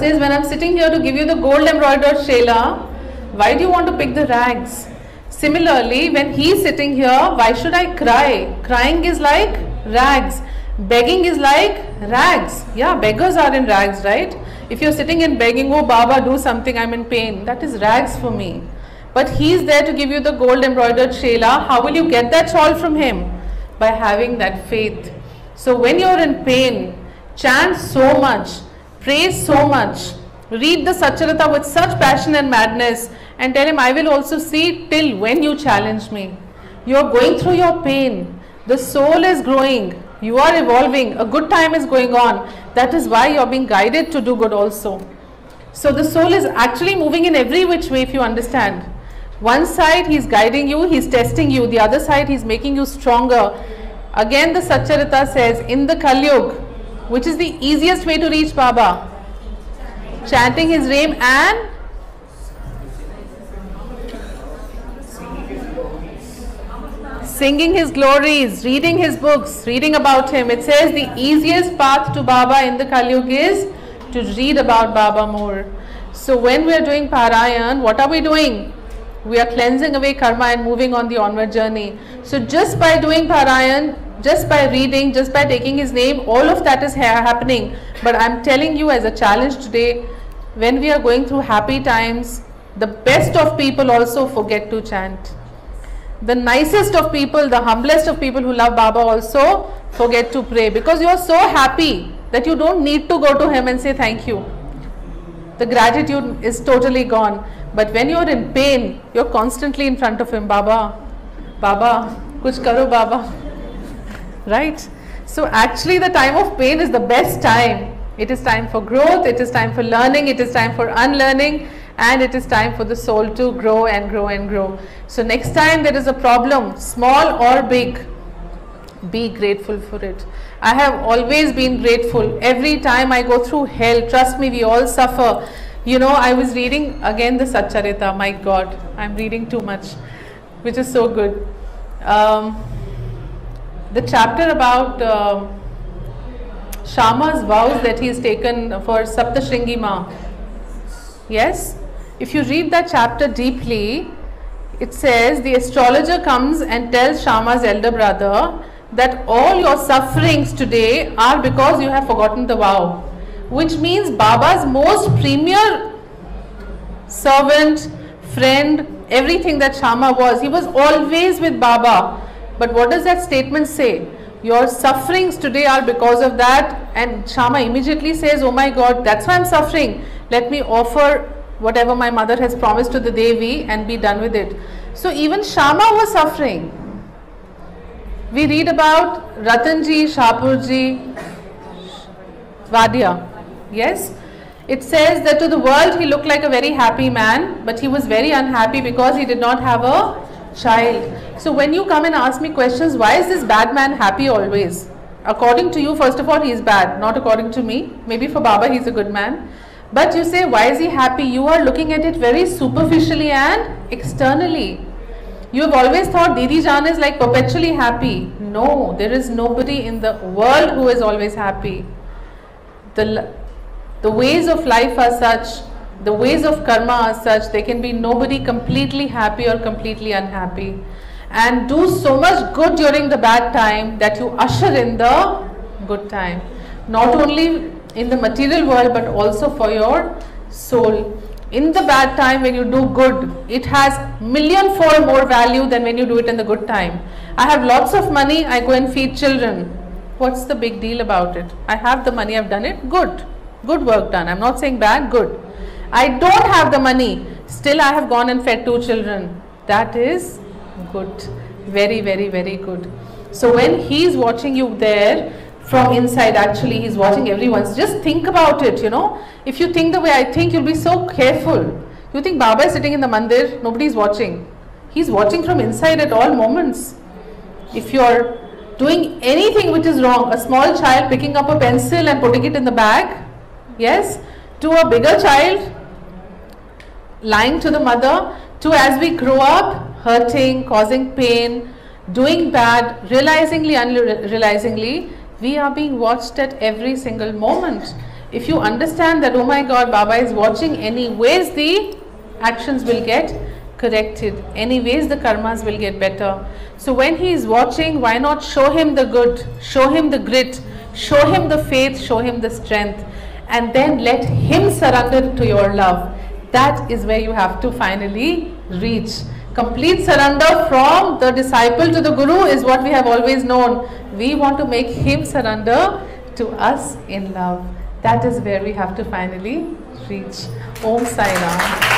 says, when I'm sitting here to give you the gold embroidered shela, why do you want to pick the rags? Similarly, when he's sitting here, why should I cry? Crying is like rags. Begging is like rags. Yeah, beggars are in rags, right? If you're sitting and begging, oh Baba, do something, I'm in pain, that is rags for me. But he's there to give you the gold embroidered shela. How will you get that shawl from him? By having that faith. So when you're in pain, chant so much, pray so much, read the Satcharita with such passion and madness and tell him, I will also see till when you challenge me. You are going through your pain. The soul is growing. You are evolving. A good time is going on. That is why you are being guided to do good also. So the soul is actually moving in every which way if you understand. One side he is guiding you, he is testing you. The other side he is making you stronger. Again the Satcharita says, in the Kalyug, which is the easiest way to reach Baba? Chanting his name and singing his glories, reading his books, reading about him. It says the easiest path to Baba in the Kalyug is to read about Baba more. So when we are doing Parayan, what are we doing? We are cleansing away karma and moving on the onward journey. So just by doing Parayan, just by reading, just by taking his name, all of that is ha happening. But I'm telling you as a challenge today, when we are going through happy times, the best of people also forget to chant the nicest of people, the humblest of people who love Baba also forget to pray because you are so happy that you don't need to go to him and say thank you. The gratitude is totally gone. But when you're in pain, you're constantly in front of him, Baba, Baba, kuch karo Baba. Right? So actually the time of pain is the best time. It is time for growth, it is time for learning, it is time for unlearning and it is time for the soul to grow and grow and grow. So next time there is a problem, small or big, be grateful for it. I have always been grateful. Every time I go through hell, trust me, we all suffer. You know, I was reading again the Satcharita. My God, I'm reading too much, which is so good. Um, the chapter about uh, Shama's vows that he has taken for Saptashringi Ma. Yes? If you read that chapter deeply, it says the astrologer comes and tells Shama's elder brother that all your sufferings today are because you have forgotten the vow. Which means Baba's most premier servant, friend, everything that Shama was, he was always with Baba. But what does that statement say? Your sufferings today are because of that. And Shama immediately says, Oh my God, that's why I'm suffering. Let me offer whatever my mother has promised to the Devi and be done with it. So even Shama was suffering. We read about Ratanji, Shapurji, Wadia. Yes? It says that to the world he looked like a very happy man, but he was very unhappy because he did not have a child. So when you come and ask me questions, why is this bad man happy always? According to you, first of all, he is bad, not according to me. Maybe for Baba, he's a good man. But you say, why is he happy? You are looking at it very superficially and externally. You have always thought Didi Jan is like perpetually happy. No, there is nobody in the world who is always happy. The, the ways of life are such, the ways of karma are such, there can be nobody completely happy or completely unhappy. And do so much good during the bad time that you usher in the good time. Not only in the material world but also for your soul. In the bad time when you do good, it has million fold more value than when you do it in the good time. I have lots of money, I go and feed children. What's the big deal about it? I have the money, I've done it, good. Good work done. I'm not saying bad, good. I don't have the money, still I have gone and fed two children. That is good. Very, very, very good. So when he is watching you there, from inside actually he's watching everyone just think about it you know if you think the way i think you'll be so careful you think baba is sitting in the mandir nobody is watching he's watching from inside at all moments if you're doing anything which is wrong a small child picking up a pencil and putting it in the bag yes to a bigger child lying to the mother to as we grow up hurting causing pain doing bad realizingly unrealizingly we are being watched at every single moment. if you understand that, oh my God, Baba is watching, anyways the actions will get corrected. Anyways the karmas will get better. So when he is watching, why not show him the good, show him the grit, show him the faith, show him the strength and then let him surrender to your love. That is where you have to finally reach. Complete surrender from the disciple to the guru is what we have always known. We want to make him surrender to us in love. That is where we have to finally reach. Om Sai Ram.